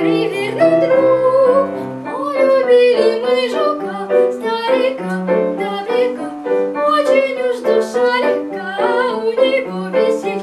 привернул друг. Полюбили мы жука, старика, давника, очень уж душа легка, у него висит.